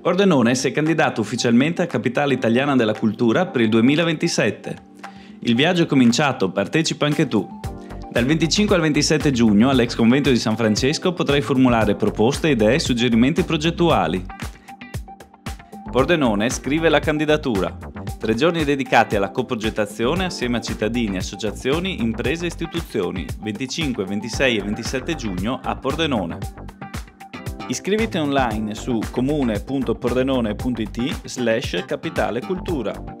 Pordenone si è candidato ufficialmente a Capitale Italiana della Cultura per il 2027. Il viaggio è cominciato, partecipa anche tu. Dal 25 al 27 giugno all'ex convento di San Francesco potrai formulare proposte, idee e suggerimenti progettuali. Pordenone scrive la candidatura. Tre giorni dedicati alla coprogettazione assieme a cittadini, associazioni, imprese e istituzioni, 25, 26 e 27 giugno a Pordenone. Iscriviti online su comune.pordenone.it slash capitale cultura.